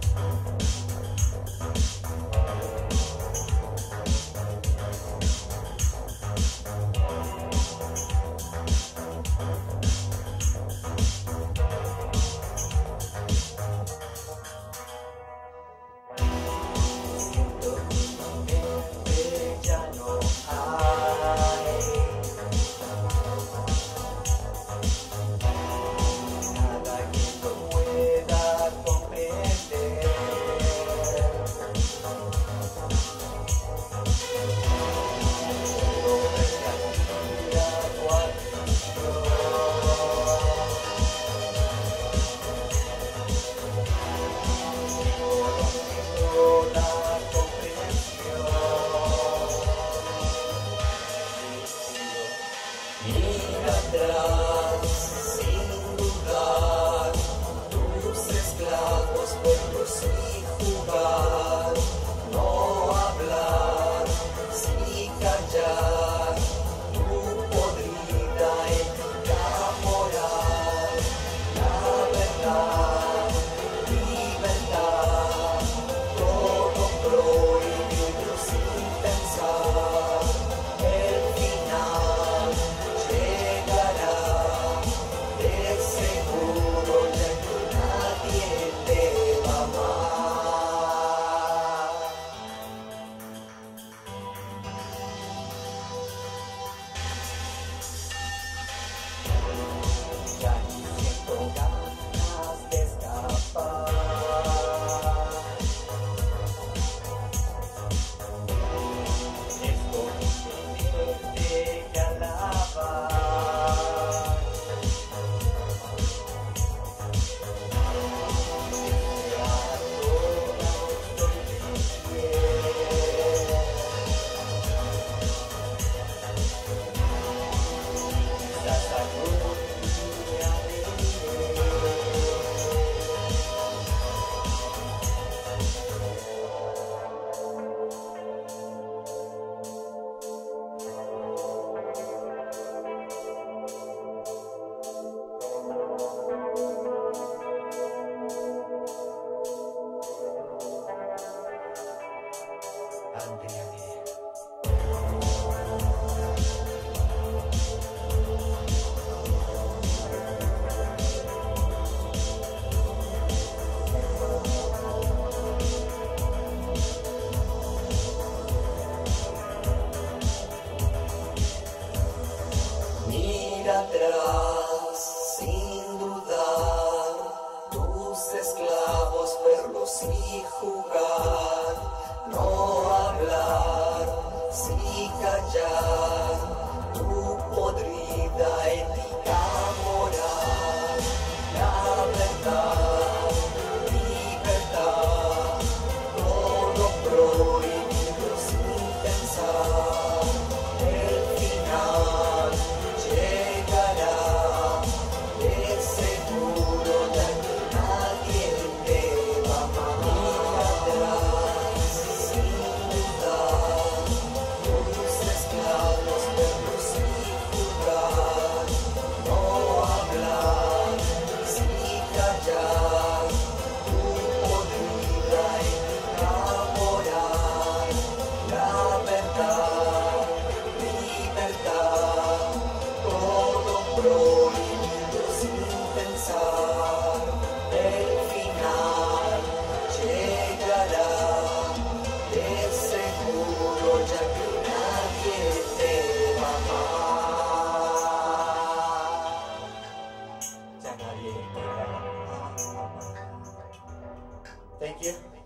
Thank you. atrás sin dudar, tus esclavos verlos y jugar. Thank you.